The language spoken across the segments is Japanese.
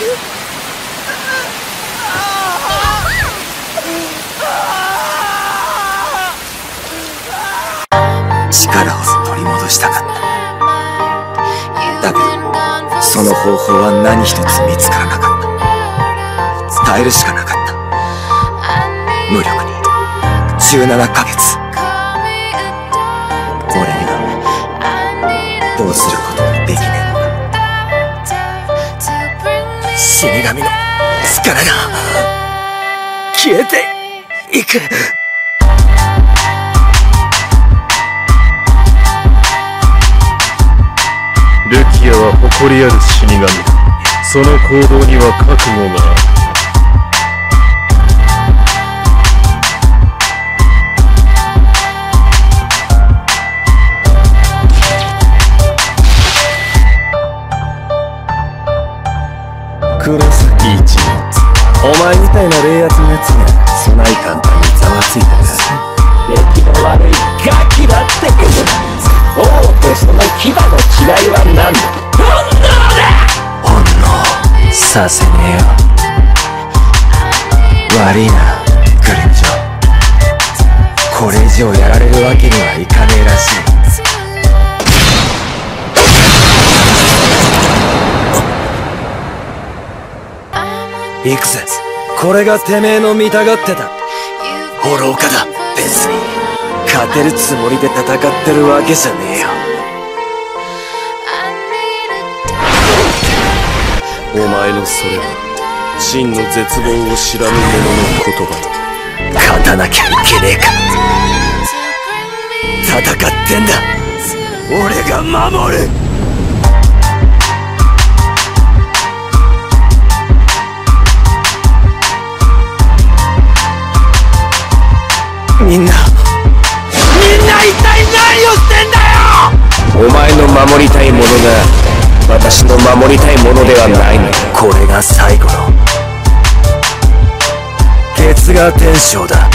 力を取り戻したかった。だけどその方法は何一つ見つからなかった。耐えるしかなかった。無力に。17ヶ月。俺にはどうすること死神の力が消えていく。ルキアは誇りある死神。その行動には覚悟がある。黒崎一お前みたいな冷圧のやつがそない簡単にざわついたか出来の悪いガキだってことだ王とその牙の違いは何だ本能だ本能させねえよ悪いなグレンジョこれ以上やられるわけにはいかねえ行くぜこれがてめえの見たがってた。愚かだ別に勝てるつもりで戦ってるわけじゃねえよ。お前のそれは真の絶望を知らぬ者の言葉だ。勝たなきゃいけねえか。戦ってんだ。俺が守る。みんな。みんな一体何をしてんだよ。お前の守りたいものが私の守りたいものではないの。だこれが最後の。月牙天章だ。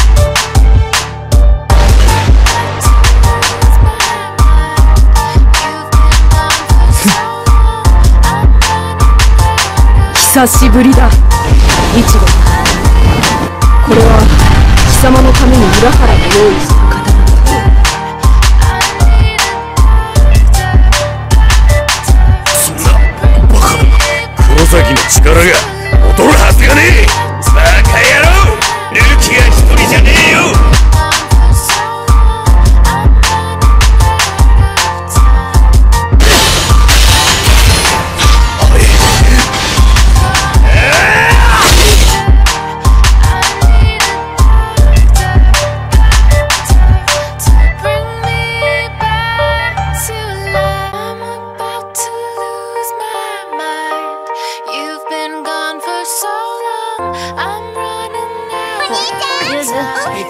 久しぶりだ。一度これは。貴様のために裏原が用意した刀そんなバカな。黒崎の力が劣るはずがねえ。バカ野郎。ルキが一人じゃねえよ。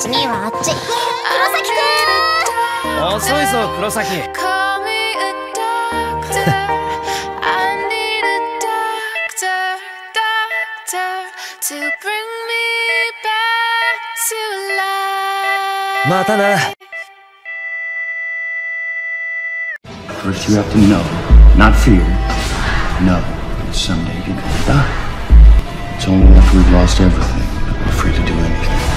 次はあっち黒崎くん遅いぞ黒崎 Call me a doctor. I need a doctor, doctor to bring me back to life. またな First, you have to know, not fear. Know that someday you're gonna die. It's only after we've lost everything that we're free to do anything.